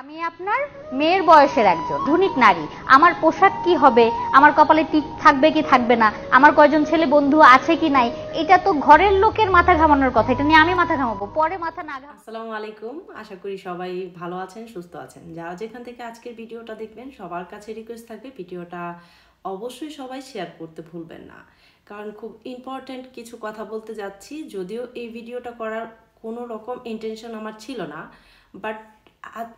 আমি আপনার মেয়ের বয়সের একজন, ধনিক নারী। আমার পোশাক কি হবে? আমার কপালে টিক থাকবে কি থাকবে না? আমার কয়জন ছেলে বন্ধু আছে কি নাই? এটা তো ঘরের লোকের মাথা ঘামানোর কথা। এটা নিয়ে আমি মাথা ঘামাবো, পরে মাথা না ঘামাবো আসসালামু আলাইকুম। আশা করি সবাই ভালো আছেন, সুস্থ আছেন। যারা যেখান থেকে আজকের ভিডিওটা দেখবেন, সবার কাছে রিকোয়েস্ট থাকবে ভিডিওটা অবশ্যই সবাই শেয়ার করতে ভুলবেন না। কারণ খুব ইম্পর্ট্যান্ট কিছু কথা বলতে যাচ্ছি। যদিও এই ভিডিওটা করার কোনো রকম ইন্টেনশন আমার ছিল না বাট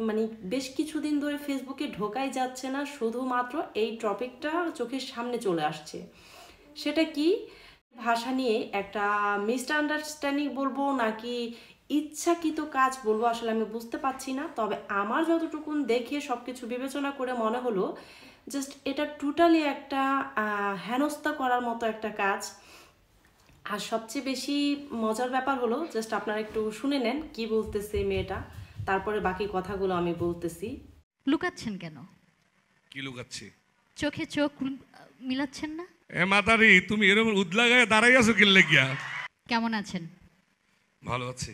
মানে বেশ কিছুদিন ধরে ফেসবুকে ঢোকাই যাচ্ছে না, শুধুমাত্র এই টপিকটা চোখের সামনে চলে আসছে। সেটা কি? ভাষা নিয়ে একটা মিসআন্ডারস্ট্যান্ডিং বলব নাকি ইচ্ছাকৃত কাজ বলব আসলে আমি বুঝতে পারছি না। তবে আমার যতটুকুন দেখে সব কিছু বিবেচনা করে মনে হলো জাস্ট এটা টোটালি একটা হেনস্থা করার মতো একটা কাজ। আর সবচেয়ে বেশি মজার ব্যাপার হলো জাস্ট আপনারা একটু শুনে নেন কি বলতেছে মেয়েটা। তারপরে বাকি কথাগুলো আমি বলতেছি। লুকাচ্ছেন কেন? কি লুকাচ্ছি? চোখে চোখ মিলাচ্ছেন না? এ মাতারি তুমি এরকম উদলা গায়ে দাঁড়াই আছো কিনলে গিয়া কেমন আছেন? ভালো আছি।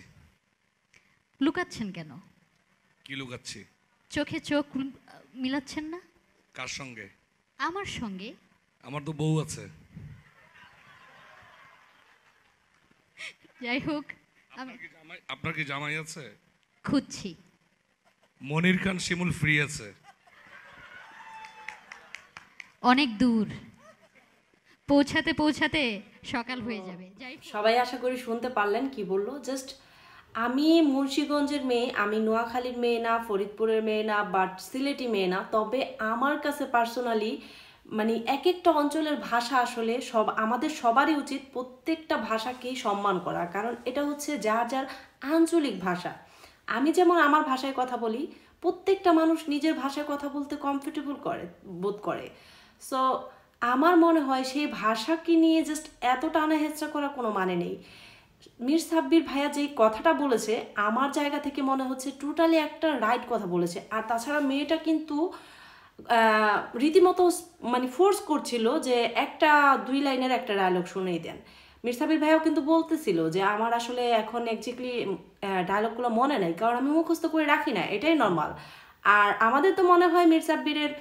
লুকাচ্ছেন কেন? কি লুকাচ্ছি? চোখে চোখ মিলাচ্ছেন না? কার সঙ্গে? আমার সঙ্গে? আমার তো বউ আছে। যাই হোক আপনার কি জামাই আছে? খুঁজছি। মনির খান শিমুল ফ্রি আছে। অনেক দূর। পৌঁছাতে পৌঁছাতে সকাল হয়ে যাবে। সবাই আশা করি শুনতে পারলেন কি বলল। জাস্ট আমি মুন্সীগঞ্জের মেয়ে আমি নোয়াখালীর মেয়ে না ফরিদপুরের মেয়ে না বাট সিলেটি মেয়ে না। তবে আমার কাছে পার্সোনালি মানে এক একটা অঞ্চলের ভাষা আসলে সব আমাদের সবারই উচিত প্রত্যেকটা ভাষাকেই সম্মান করা। কারণ এটা হচ্ছে যার যার আঞ্চলিক ভাষা। আমি যেমন আমার ভাষায় কথা বলি, প্রত্যেকটা মানুষ নিজের ভাষায় কথা বলতে কমফোর্টেবল করে, বোধ করে। সো আমার মনে হয় সেই ভাষাকে নিয়ে জাস্ট এত টানা হেঁচড়া করার কোনো মানে নেই। মীর সাব্বির ভাইয়া যেই কথাটা বলেছে, আমার জায়গা থেকে মনে হচ্ছে টোটালি একটা রাইট কথা বলেছে। আর তাছাড়া মেয়েটা কিন্তু রীতিমতো মানে ফোর্স করছিল যে একটা দুই লাইনের একটা ডায়লগ শুনেই দেন। মীর সাব্বির ভাইয়াও কিন্তু বলতেছিল যে আমার আসলে এখন একজাক্টলি ডায়লগগুলো মনে নেই, কারণ আমি মুখস্থ করে রাখি না, এটাই নর্মাল আর আমাদের তো মনে হয় মীর সাব্বিরের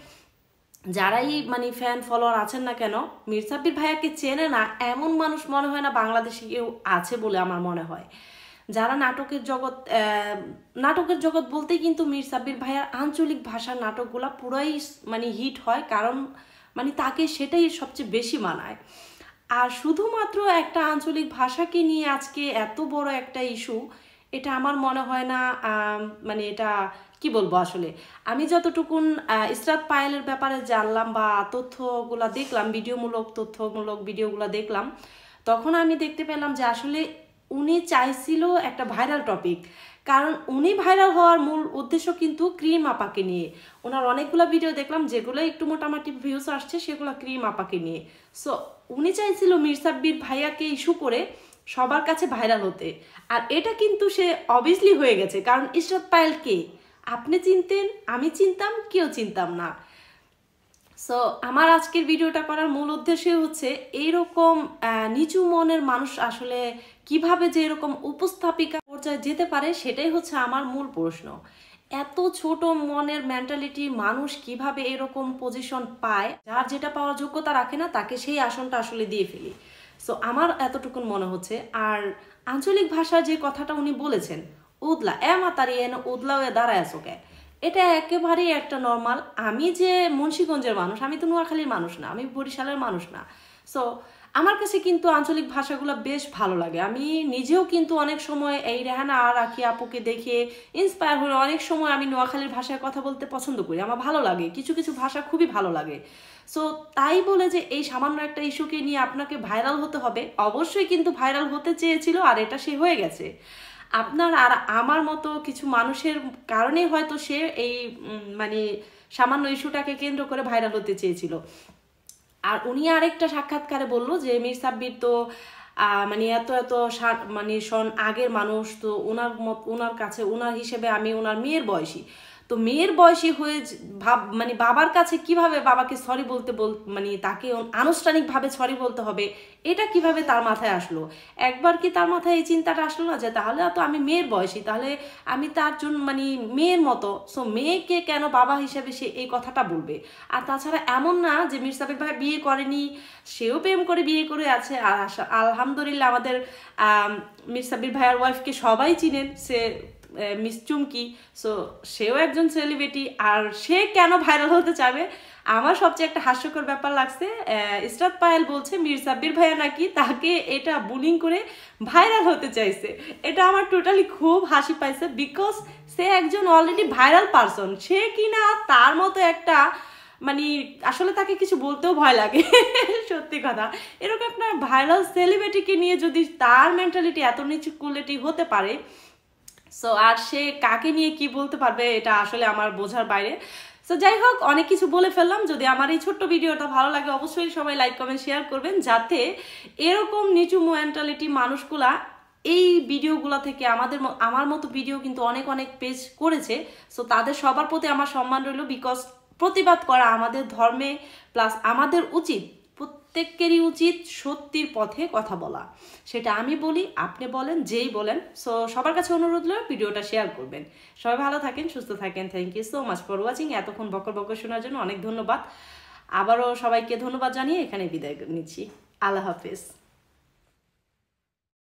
যারাই মানে ফ্যান ফলোয়ার আছেন না কেন মির্সাব্বির ভাইয়াকে চেনে না, এমন মানুষ মনে হয় না বাংলাদেশে কেউ আছে বলে আমার মনে হয়। যারা নাটকের জগৎ নাটকের জগৎ বলতেই কিন্তু মীর সাব্বির ভাইয়ার আঞ্চলিক ভাষার নাটকগুলো পুরাই মানে হিট হয়, কারণ মানে তাকে সেটাই সবচেয়ে বেশি মানায়। আর শুধুমাত্র একটা আঞ্চলিক ভাষাকে নিয়ে আজকে এত বড় একটা ইস্যু, এটা আমার মনে হয় না মানে এটা কি বলব আসলে? আমি যতটুকুন ইসরাত পায়েলের ব্যাপারে জানলাম বা তথ্যগুলা দেখলাম, ভিডিওমূলক, তথ্যমূলক ভিডিওগুলো দেখলাম, তখন আমি দেখতে পেলাম যে আসলে উনি চাইছিল একটা ভাইরাল টপিক কারণ উনি ভাইরাল হওয়ার মূল উদ্দেশ্য কিন্তু ক্রিম আপাকে নিয়ে। ওনার অনেকগুলো ভিডিও দেখলাম, যেগুলো একটু মোটামুটি ভিউজ আসছে, সেগুলো ক্রিম আপাকে নিয়ে। সো উনি চাইছিল মির্সাব্বির ভাইয়াকে ইস্যু করে সবার কাছে ভাইরাল হতে। আর এটা কিন্তু সে অবভিয়াসলি হয়ে গেছে, কারণ ইশরাত পায়েল কে? আপনি চিনতেন, আমি চিনতাম, কেউ চিনতাম না। সো আমার আজকের ভিডিওটা করার মূল উদ্দেশ্য হচ্ছে এইরকম নিচু মনের মানুষ আসলে কীভাবে যে এরকম উপস্থাপিকা পর্যায়ে যেতে পারে সেটাই হচ্ছে আমার মূল প্রশ্ন। এত ছোট মনের মেন্টালিটি মানুষ কীভাবে এরকম পজিশন পায়, যার যেটা পাওয়ার যোগ্যতা রাখে না, তাকে সেই আসনটা আসলে দিয়ে ফেলি। সো আমার এতটুকুন মনে হচ্ছে। আর আঞ্চলিক ভাষার যে কথাটা উনি বলেছেন, উদলা, এ মাতারি, এন উদলা হয়ে দাঁড়ায় আছো কে? এটা একেবারেই একটা নর্মাল আমি যে মুন্সীগঞ্জের মানুষ, আমি তো নোয়াখালীর মানুষ না, আমি বরিশালের মানুষ না। সো আমার কাছে কিন্তু আঞ্চলিক ভাষাগুলো বেশ ভালো লাগে। আমি নিজেও কিন্তু অনেক সময় এই রেহানা আর আখি আপুকে দেখে ইন্সপায়ার হয়ে অনেক সময় আমি নোয়াখালীর ভাষায় কথা বলতে পছন্দ করি। আমার ভালো লাগে, কিছু কিছু ভাষা খুবই ভালো লাগে। সো তাই বলে যে এই সামান্য একটা ইস্যুকে নিয়ে আপনাকে ভাইরাল হতে হবে, অবশ্যই কিন্তু ভাইরাল হতে চেয়েছিল আর এটা সে হয়ে গেছে। আপনার আর আমার মতো কিছু মানুষের কারণে হয়তো সে এই মানে সামান্য ইস্যুটাকে কেন্দ্র করে ভাইরাল হতে চেয়েছিল। আর উনি আরেকটা সাক্ষাৎকারে বলল যে, মীর সাব্বির তো মানে এত এত মানে সন আগের মানুষ, তো ওনার মত ওনার কাছে ওনার হিসেবে আমি ওনার মেয়ের বয়সী। তো মেয়ের বয়সী হয়ে ভাব মানে বাবার কাছে কীভাবে বাবাকে সরি বলতে বল মানে তাকে আনুষ্ঠানিকভাবে সরি বলতে হবে এটা কীভাবে তার মাথায় আসলো? একবার কি তার মাথায় এই চিন্তাটা আসলো না যে তাহলে তো আমি মেয়ের বয়সী তাহলে আমি তার জন্য মানে মেয়ের মতো সো মেয়েকে কেন বাবা হিসেবে সে এই কথাটা বলবে? আর তাছাড়া এমন না যে মির সাবির ভাই বিয়ে করেনি সেও প্রেম করে বিয়ে করে আছে আর আলহামদুলিল্লাহ আমাদের আম, মির সাবির ভাইয়ার ওয়াইফকে সবাই চিনেন সে মিস চুমকি। সো সেও একজন সেলিব্রিটি আর সে কেন ভাইরাল হতে চাবে? আমার সবচেয়ে একটা হাস্যকর ব্যাপার লাগছে ইসরাত পায়েল বলছে, মীর সাব্বির ভাইয়া নাকি তাকে এটা বুলিং করে ভাইরাল হতে চাইছে? এটা আমার টোটালি খুব হাসি পাইছে বিকজ সে একজন অলরেডি ভাইরাল পারসন সে কিনা তার মতো একটা মানে আসলে তাকে কিছু বলতেও ভয় লাগে, সত্যি কথা। এরকম আপনার ভাইরাল সেলিব্রিটিকে নিয়ে যদি তার মেন্টালিটি এত নিচু কোয়ালিটি হতে পারে সো আর সে কাকে নিয়ে কি বলতে পারবে, এটা আসলে আমার বোঝার বাইরে। সো যাই হোক, অনেক কিছু বলে ফেললাম। যদি আমার এই ছোট্ট ভিডিওটা ভালো লাগে, অবশ্যই সবাই লাইক কমেন্ট শেয়ার করবেন, যাতে এরকম নিচু মেন্টালিটি মানুষগুলা এই ভিডিওগুলো থেকে আমাদের আমার মতো ভিডিও কিন্তু অনেক অনেক পেজ করেছে। সো তাদের সবার প্রতি আমার সম্মান রইল বিকজ প্রতিবাদ করা আমাদের ধর্মে প্লাস আমাদের উচিত প্রত্যেকেরই উচিত সত্যির পথে কথা বলা। সেটা আমি বলি, আপনি বলেন, যেই বলেন। সো সবার কাছে অনুরোধ রইল ভিডিওটা শেয়ার করবেন। সবাই ভালো থাকেন, সুস্থ থাকেন। Thank you so much for watching এতক্ষণ বকর বকর শোনার জন্য অনেক ধন্যবাদ। আবারও সবাইকে ধন্যবাদ জানিয়ে এখানে বিদায় নিচ্ছি। আল্লাহ হাফিজ।